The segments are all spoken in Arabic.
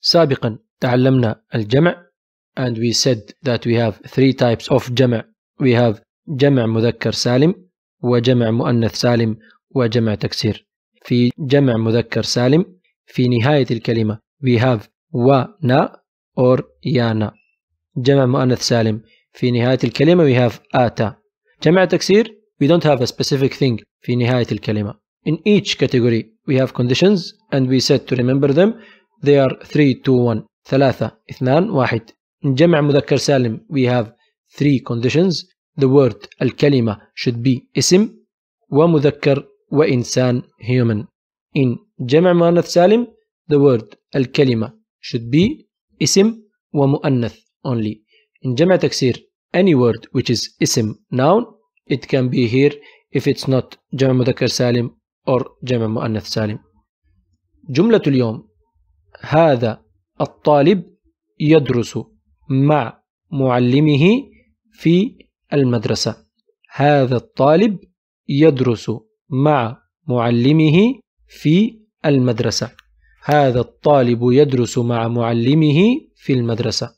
سابقا تعلمنا الجمع. And we said that we have three types of جمع. We have جمع مذكر سالم وجمع مؤنث سالم وجمع تكسير. في جمع مذكر سالم في نهاية الكلمة we have و نا or يانا جمع مؤنث سالم في نهاية الكلمة we have آتا جمع تكسير we don't have a specific thing في نهاية الكلمة. In each category we have conditions and we said to remember them they are 3 2 1 ثلاثة اثنان واحد. In جمع مذكر سالم we have three conditions. The word الكلمة should be اسم. ومذكر وإنسان human. In جمع مؤنث سالم the word الكلمة should be اسم ومؤنث only. In جمع تكسير any word which is اسم noun it can be here if it's not جمع مذكر سالم or جمع مؤنث سالم. جملة اليوم. هذا الطالب يدرس مع معلمه في المدرسة. هذا الطالب يدرس مع معلمه في المدرسة. هذا الطالب يدرس مع معلمه في المدرسة.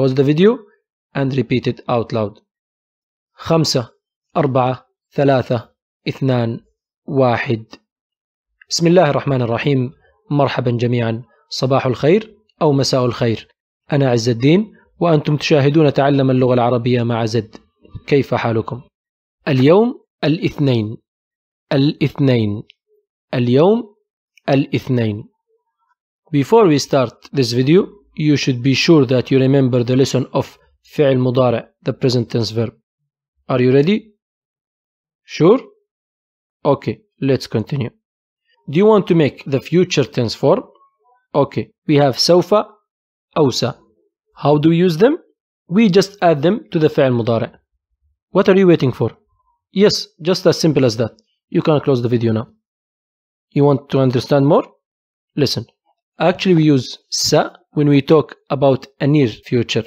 Pause the video and repeat it out loud. خمسة أربعة ثلاثة اثنان واحد. بسم الله الرحمن الرحيم. مرحبا جميعا. صباح الخير أو مساء الخير أنا عز الدين وأنتم تشاهدون تعلم اللغة العربية مع زد كيف حالكم؟ اليوم الاثنين الاثنين اليوم الاثنين Before we start this video, you should be sure that you remember the lesson of فعل مضارع, the present tense verb. Are you ready? Sure? Okay, let's continue. Do you want to make the future tense form? Okay, we have سوف أو سا. How do we use them? We just add them to the فعل مضارع. What are you waiting for? Yes, just as simple as that. You can close the video now. You want to understand more? Listen. Actually, we use sa when we talk about a near future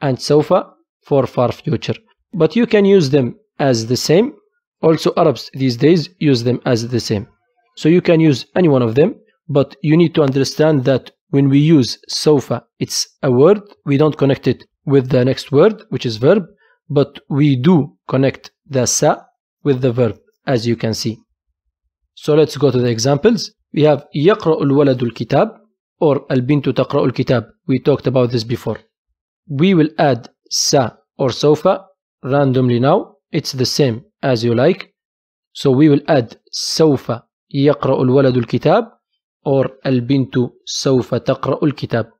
and sofa for far future. But you can use them as the same. Also, Arabs these days use them as the same. So you can use any one of them, but you need to understand that when we use sofa, it's a word. We don't connect it with the next word, which is verb, but we do connect the sa with the verb, as you can see. So let's go to the examples. We have يقرأ الولد الكتاب or البنت تقرأ الكتاب. We talked about this before. We will add sa or sofa randomly now. It's the same as you like. So we will add سوف يقرأ الولد الكتاب or البنت سوف تقرأ الكتاب.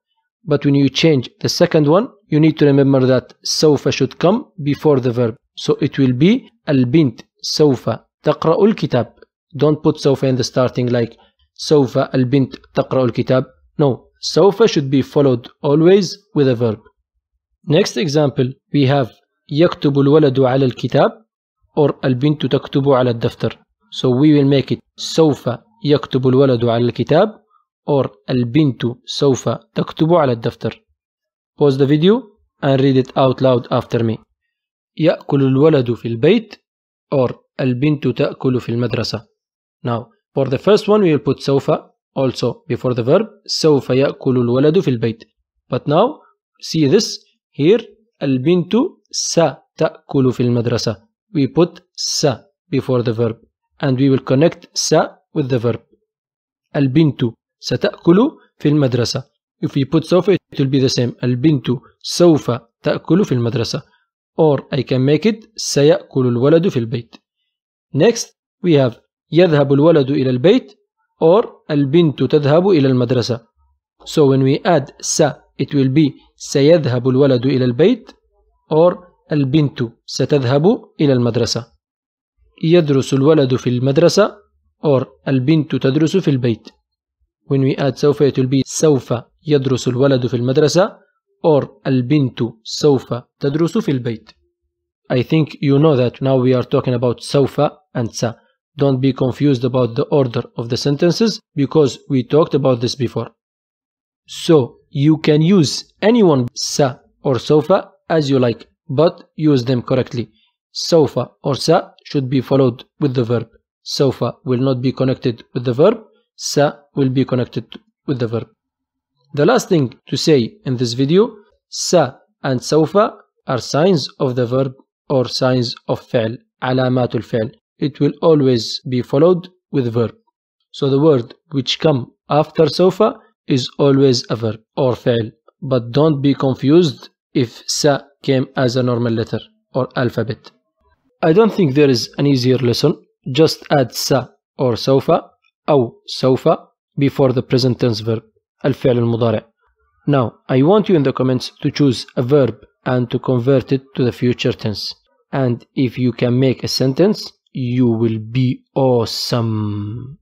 But when you change the second one, you need to remember that سوف should come before the verb. So it will be البنت سوف تقرأ الكتاب. Don't put سوف in the starting like سوف البنت تقرأ الكتاب. No, سوف should be followed always with a verb. Next example, we have يكتب الولد على الكتاب or البنت تكتب على الدفتر. So we will make it سوف يكتب الولد على الكتاب or البنت سوف تكتب على الدفتر. Pause the video and read it out loud after me. يأكل الولد في البيت or البنت تأكل في المدرسة. Now, for the first one we will put سوف also before the verb سوف يأكل الولد في البيت. But now, see this here البنت ستأكل في المدرسة. We put س before the verb and we will connect س with the verb. البنت ستأكل في المدرسة. If we put سوف it will be the same. البنت سوف تأكل في المدرسة. Or I can make it سيأكل الولد في البيت. Next we have يذهب الولد إلى البيت or البنت تذهب إلى المدرسة. So when we add س it will be سيذهب الولد إلى البيت or البنت ستذهب إلى المدرسة. يدرس الولد في المدرسة or البنت تدرس في البيت. When we add سوف it will be سوف يدرس الولد في المدرسة or البنت سوف تدرس في البيت. I think you know that now we are talking about سوف and sa. Don't be confused about the order of the sentences because we talked about this before. So you can use anyone sa or sofa as you like, but use them correctly. Sofa or sa should be followed with the verb. Sofa will not be connected with the verb. Sa will be connected with the verb. The last thing to say in this video, sa and سوف are signs of the verb or signs of فعل علامات الفعل it will always be followed with verb so the word which come after سوف is always a verb or فعل but don't be confused if sa came as a normal letter or alphabet I don't think there is an easier lesson just add sa or سوف أو سوف before the present tense verb الفعل المضارع now I want you in the comments to choose a verb and to convert it to the future tense. And if you can make a sentence, you will be awesome.